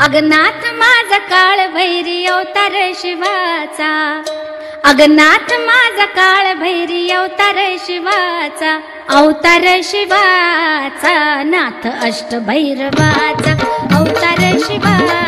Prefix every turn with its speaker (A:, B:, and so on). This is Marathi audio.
A: अगनाथ माझा काळ भैरी अवतार शिवाचा. अगनाथ माझा काळ भैरी अवतार शिवाचा. अवतार शिवाचा नाथ अष्ट भैरवाचा. अवतार शिवा